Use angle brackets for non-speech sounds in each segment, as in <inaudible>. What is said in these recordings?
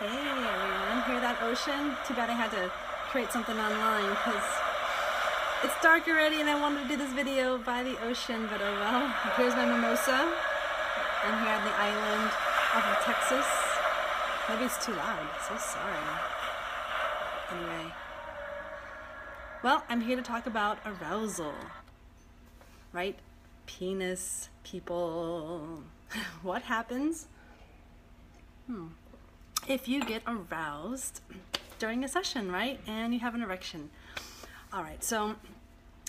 Hey everyone, hear that ocean? Too bad I had to create something online because it's dark already and I wanted to do this video by the ocean, but oh well. Here's my mimosa. I'm here on the island off of Texas. Maybe it's too loud, so sorry. Anyway. Well, I'm here to talk about arousal. Right? Penis people. <laughs> what happens? Hmm if you get aroused during a session, right? And you have an erection. All right, so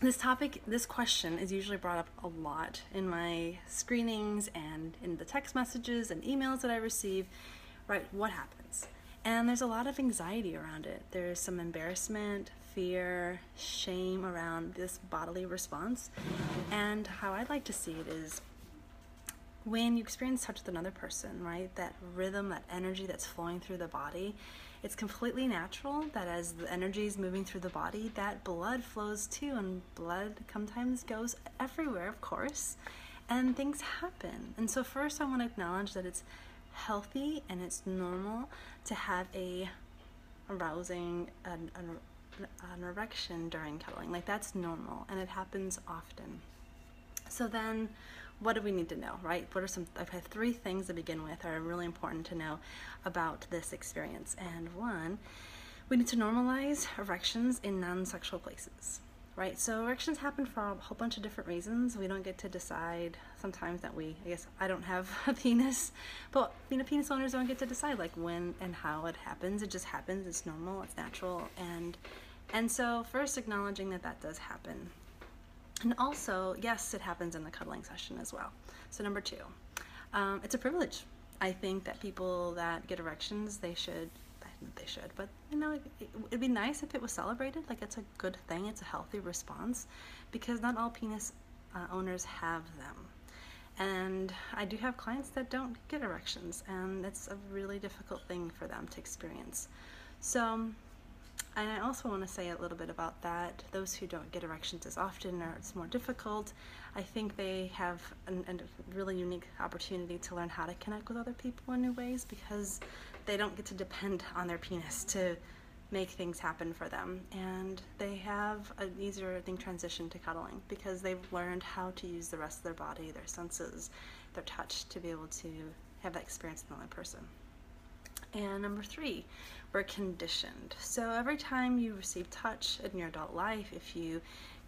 this topic, this question is usually brought up a lot in my screenings and in the text messages and emails that I receive, right? What happens? And there's a lot of anxiety around it. There's some embarrassment, fear, shame around this bodily response. And how I'd like to see it is when you experience touch with another person, right, that rhythm, that energy that's flowing through the body, it's completely natural that as the energy is moving through the body, that blood flows too, and blood sometimes goes everywhere, of course, and things happen. And so, first, I want to acknowledge that it's healthy and it's normal to have a arousing an, an, an erection during cuddling. Like, that's normal, and it happens often. So, then what do we need to know, right? What are some, I've had three things to begin with are really important to know about this experience. And one, we need to normalize erections in non sexual places, right? So erections happen for a whole bunch of different reasons. We don't get to decide sometimes that we, I guess I don't have <laughs> a penis, but you know, penis owners don't get to decide like when and how it happens. It just happens, it's normal, it's natural. And and so, first acknowledging that that does happen. And also, yes, it happens in the cuddling session as well. So, number two, um, it's a privilege. I think that people that get erections, they should, they should, but you know, it, it'd be nice if it was celebrated. Like, it's a good thing, it's a healthy response because not all penis uh, owners have them. And I do have clients that don't get erections, and it's a really difficult thing for them to experience. So, and I also want to say a little bit about that. Those who don't get erections as often or it's more difficult, I think they have an, a really unique opportunity to learn how to connect with other people in new ways because they don't get to depend on their penis to make things happen for them. And they have an easier, I think, transition to cuddling because they've learned how to use the rest of their body, their senses, their touch to be able to have that experience with another person. And number three, we're conditioned. So every time you receive touch in your adult life, if you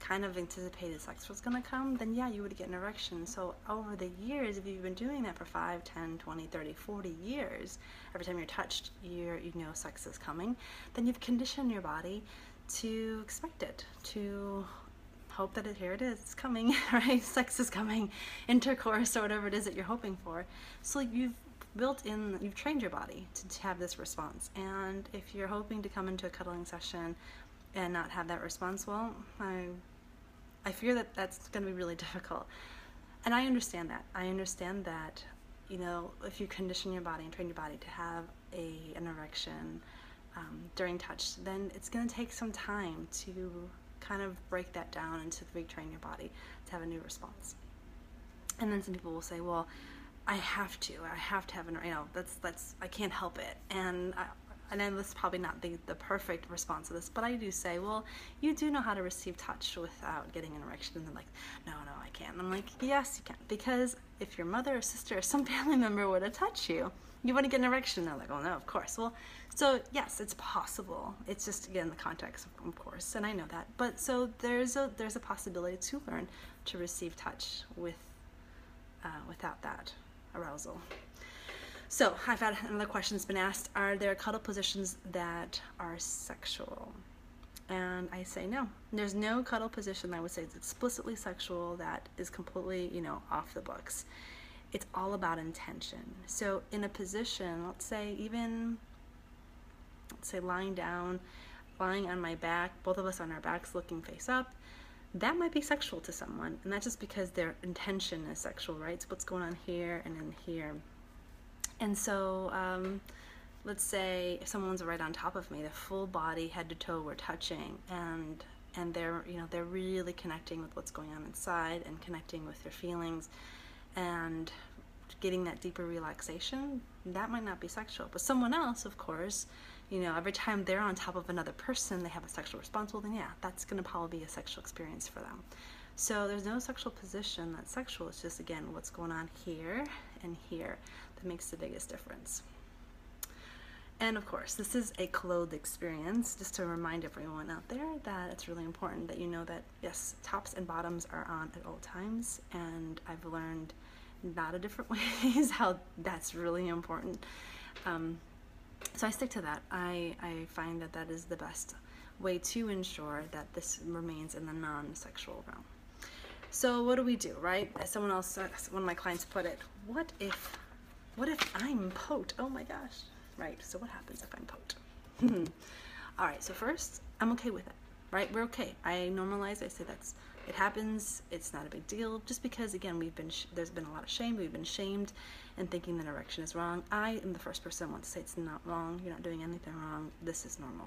kind of anticipated sex was going to come, then yeah, you would get an erection. So over the years, if you've been doing that for 5, 10, 20, 30, 40 years, every time you're touched, you're, you know sex is coming, then you've conditioned your body to expect it, to hope that it, here it is, it's coming, <laughs> right? Sex is coming, intercourse or whatever it is that you're hoping for. So like you've built in, you've trained your body to, have this response. And if you're hoping to come into a cuddling session and not have that response, well, I, I fear that that's going to be really <laughs> difficult. And I understand that. I understand that, you know, if you condition your body and train your body to have a an erection um, during touch, then it's going to take some time to kind of break that down and to retrain your body to have a new response. And then some people will say, well, I have to. I have to have an, you know, that's, that's, I can't help it. And I, I know this is probably not the, the perfect response to this, but I do say, well, you do know how to receive touch without getting an erection. And they're like, no, no, I can't. And I'm like, yes, you can. Because if your mother or sister or some <laughs> family member were to touch you, you to get an erection. And they're like, oh, no, of course. Well, so yes, it's possible. It's just, again, the context, of course, and I know that. But so there's a, there's a possibility to learn to receive touch with, uh, without that arousal. So I've had another question that's been asked, are there cuddle positions that are sexual? And I say no. There's no cuddle position I would say is explicitly sexual that is completely, you know, off the books. It's all about intention. So in a position, let's say even, let's say lying down, lying on my back, both of us on our backs looking face up, that might be sexual to someone, and that's just because their intention is sexual, right? It's what's going on here and in here. And so, um, let's say someone's right on top of me, the full body, head to toe, we're touching, and and they're you know they're really connecting with what's going on inside and connecting with their feelings, and getting that deeper relaxation, that might not be sexual. But someone else, of course, you know, every time they're on top of another person, they have a sexual response. Well, then yeah, that's going to probably be a sexual experience for them. So there's no sexual position that's sexual. It's just again what's going on here and here that makes the biggest difference. And of course, this is a clothed experience, just to remind everyone out there that it's really important that you know that yes, tops and bottoms are on at all times. And I've learned not a different <laughs> ways how that's really important. Um, so I stick to that. I, I find that that is the best way to ensure that this remains in the non sexual realm. So what do we do, right? As someone else, one of my clients put it, what if, what if I'm poked? Oh my gosh, right? So what happens if I'm poked? <laughs> All right, so first, I'm okay with it, right? We're okay. I normalize. I say that's it happens. It's not a big deal. Just because, again, we've been there's been a lot of shame. We've been shamed, and thinking that erection is wrong. I am the first person want to say it's not wrong. You're not doing anything wrong. This is normal.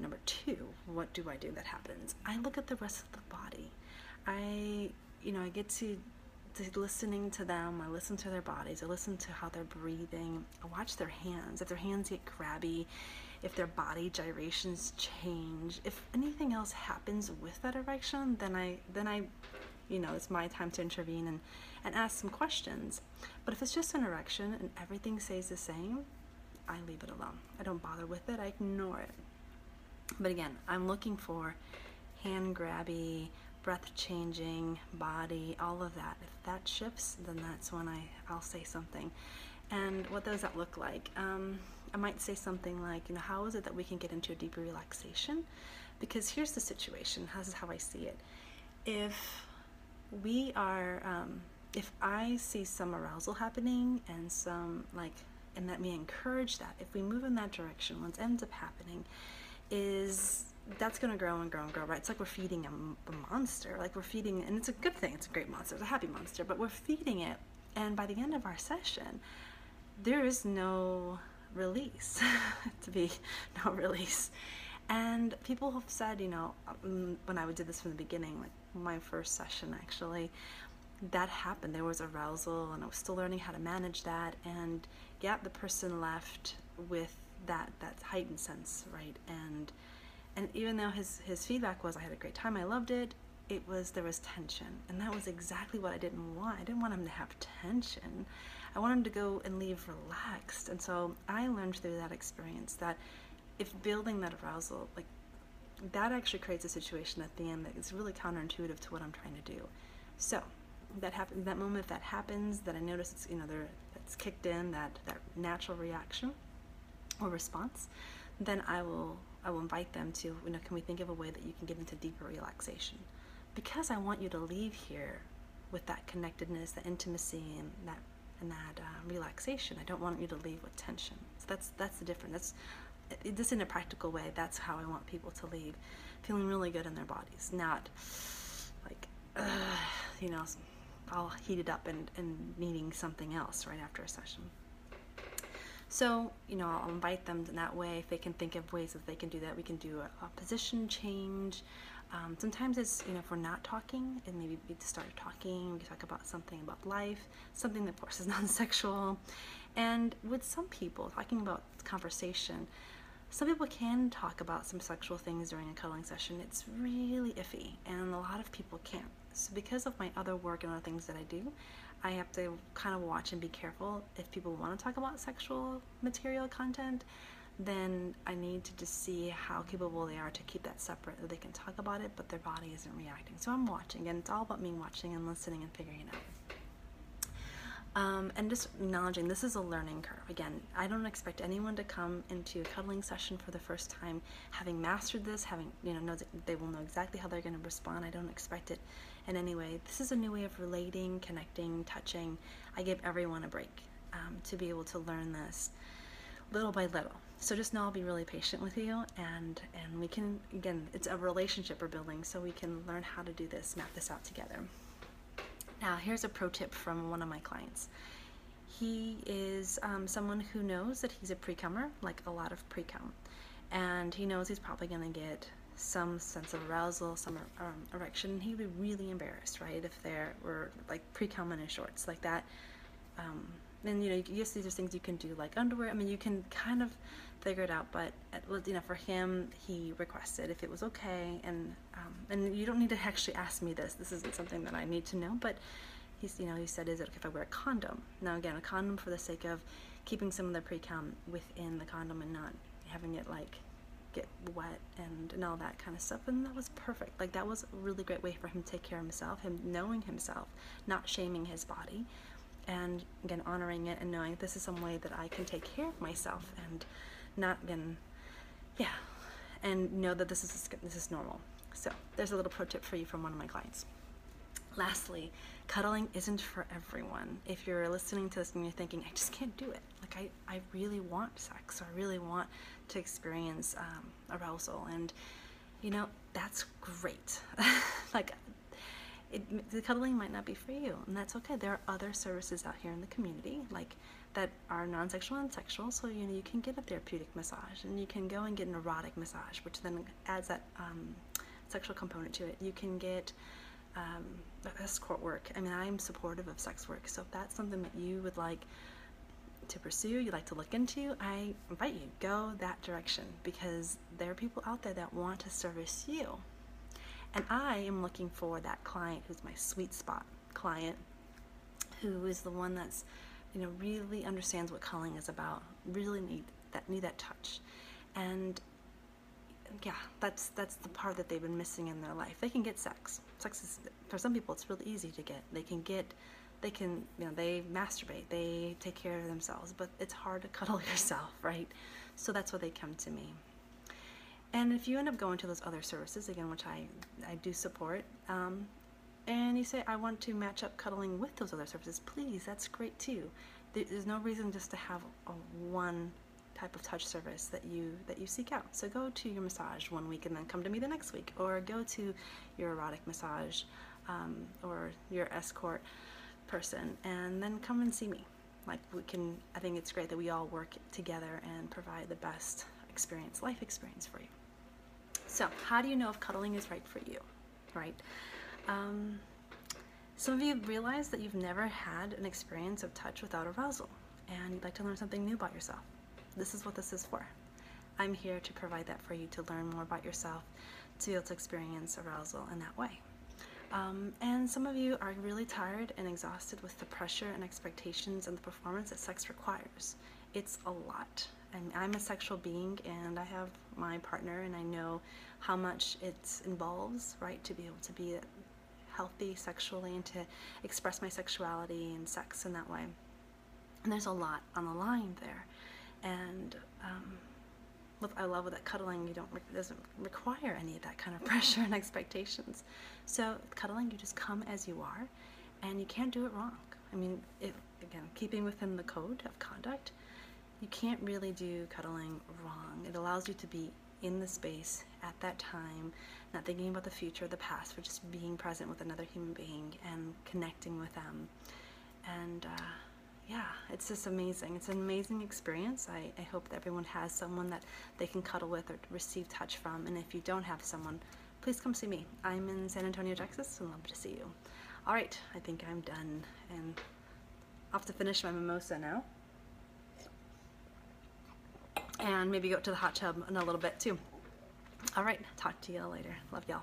Number two, what do I do that happens? I look at the rest of the body. I, you know, I get to, to listening to them. I listen to their bodies. I listen to how they're breathing. I watch their hands. If their hands get crabby, if their body gyrations change, if anything else happens with that erection, then I, then I, you know, it's my time to intervene and, and ask some questions. But if it's just an erection and everything stays the same, I leave it alone. I don't bother with it. I ignore it. But again, I'm looking for hand grabby, breath changing, body, all of that. If that shifts, then that's when I, I'll say something. And what does that look like? Um, I might say something like, you know, how is it that we can get into a deeper relaxation? Because here's the situation, this is how I see it. If we are, um, if I see some arousal happening and some like, and let me encourage that, if we move in that direction, what ends up happening is that's going to grow and grow and grow, right? It's like we're feeding a, a, monster. Like we're feeding, and it's a good thing. It's a great monster. It's a happy monster, but we're feeding it. And by the end of our session, there is no release, <laughs> to be <laughs> no release. And people have said, you know, um, when I would did this from the beginning, like my first session actually, that happened. There was arousal, and I was still learning how to manage that. And yeah, the person left with that that heightened sense, right? And and even though his his feedback was I had a great time, I loved it, it was there was tension, and that was exactly what I didn't want. I didn't want him to have tension. I wanted him to go and leave relaxed. And so I learned through that experience that if building that arousal, like that actually creates a situation at the end that is really counterintuitive to what I'm trying to do. So that happens that moment that happens, that I notice it's you know there that's kicked in that that natural reaction or response, then I will I will invite them to, you know, can we think of a way that you can get into deeper relaxation? Because I want you to leave here with that connectedness, that intimacy, and that and that uh, relaxation. I don't want you to leave with tension. So that's that's the difference. That's this in a practical way. That's how I want people to leave, feeling really good in their bodies, not like uh, you know all heated up and, and needing something else right after a session. So, you know, I'll invite them in that way. If they can think of ways that they can do that, we can do a, a position change. Um, sometimes it's, you know, if we're not talking and maybe we start talking, we talk about something about life, something that, of course, is <laughs> non sexual. And with some people, talking about conversation, some people can talk about some sexual things during a cuddling session. It's really iffy, and a lot of people can't. So, because of my other work and other things that I do, I have to kind of watch and be careful. If people want to talk about sexual material content, then I need to just see how capable they are to keep that separate, that they can talk about it, but their body isn't reacting. So I'm watching, and it's all about me watching and listening and figuring it out. Um, and just acknowledging this is a learning curve. Again, I don't expect anyone to come into a cuddling session for the first time having mastered this, having you know, they will know exactly how they're going to respond. I don't expect it in any way. This is a new way of relating, connecting, touching. I give everyone a break um, to be able to learn this little by little. So just know I'll be really patient with you, and and we can again, it's a relationship we're building, so we can learn how to do this, map this out together. Now, here's a pro tip from one of my clients. He is um, someone who knows that he's a pre-cummer, like a lot of pre-cum, and he knows he's probably going to get some sense of arousal, some um, erection. He'd be really embarrassed, right, if there were like pre-cum in his shorts like that. um, and you know, yes, these are things you can do like underwear. I mean, you can kind of figure it out. But you know, for him, he requested if it was okay, and um, and you don't need to actually ask me this. This isn't something that I need to know. But he's, you know, he said, is it okay if I wear a condom? Now again, a condom for the sake of keeping some of the pre-cum within the condom and not having it like get wet and, and all that kind of stuff and that was perfect like that was a really great way for him to take care of himself him knowing himself not shaming his body and again honoring it and knowing this is some way that I can take care of myself and not again yeah and know that this is this is normal. So there's a little pro tip for you from one of my clients. Lastly cuddling isn't for everyone. If you're listening to this and you're thinking I just can't do it like I, I really want sex or I really want to experience um, arousal and you know that's great. <laughs> Like it, the cuddling might not be for you, and that's okay. There are other services out here in the community, like that are non-sexual and sexual. So you know you can get a therapeutic massage, and you can go and get an erotic massage, which then adds that um, sexual component to it. You can get um, escort work. I mean, I'm supportive of sex work, so if that's something that you would like to pursue, you'd like to look into, I invite you go that direction because there are people out there that want to service you. And I am looking for that client who's my sweet spot client, who is the one that's, you know, really understands what calling is about, really need that need that touch. And yeah, that's that's the part that they've been missing in their life. They can get sex. Sex is for some people it's really easy to get. They can get they can you know they masturbate they take care of themselves but it's hard to <laughs> cuddle yourself right so that's why they come to me and if you end up going to those other services, again, which I, I do support, um, and you say, I want to match up cuddling with those other services, please, that's great too. There's no reason just to have a one type of touch service that you that you seek out. So go to your massage one week and then come to me the next week, or go to your erotic massage um, or your escort person, and then come and see me. Like we can, I think it's great that we all work together and provide the best experience, life experience for you. So, how do you know if cuddling is right for you? Right? Um, some of you realize that you've never had an experience of touch without arousal, and you'd like to learn something new about yourself. This is what this is for. I'm here to provide that for you to learn more about yourself, to be able to experience arousal in that way. Um, and some of you are really tired and exhausted with the pressure and expectations and the performance that sex requires. It's a lot. I'm, I'm a sexual being and I have my partner and I know how much it involves, right, to be able to be healthy sexually and to express my sexuality and sex in that way. And there's a lot on the line there. And um, I love with that cuddling, you don't it doesn't require any of that kind of <laughs> pressure and expectations. So cuddling, you just come as you are, and you can't do it wrong. I mean, it, again, keeping within the code of conduct, you can't really do cuddling wrong. It allows you to be in the space at that time, not thinking about the future, or the past, but just being present with another human being and connecting with them. And uh, yeah, it's just amazing. It's an amazing experience. I, I hope that everyone has someone that they can cuddle with or receive touch from. And if you don't have someone, please come see me. I'm in San Antonio, Texas, and love to see you. All right, I think I'm done and off to finish my mimosa now and maybe go to the hot tub in a little bit too. All right, talk to you later. Love y'all.